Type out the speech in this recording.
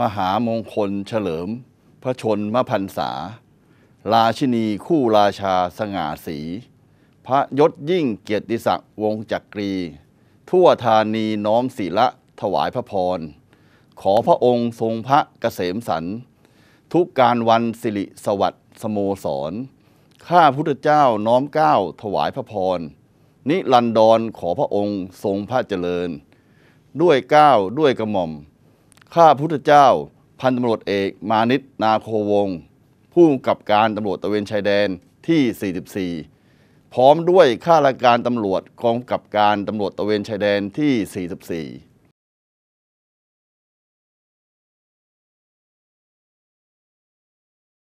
มหามงคลเฉลิม พระชนมพรรษา ราชินีคู่ราชาสง่าสี พระยศยิ่งเกียรติศักดิ์วงจักรี ทั่วธานีน้อมศิละถวายพระพร ขอพระองค์ทรงพระเกษมสัน ทุกการวันสิริสวัสดิ์สโมสร ข้าพุทธเจ้าน้อมเก้าถวายพระพร นิรันดรขอพระองค์ทรงพระเจริญ ด้วยเก้าวด้วยกระหม่อม ข้าพุทธเจ้า พันตำรวจเอกมานิตนาโควง ผู้กับการตำรวจตะเวนชายแดนที่ 44 พร้อมด้วยข้าราชการตำรวจกองกับการตำรวจตะเวนชายแดนที่ 44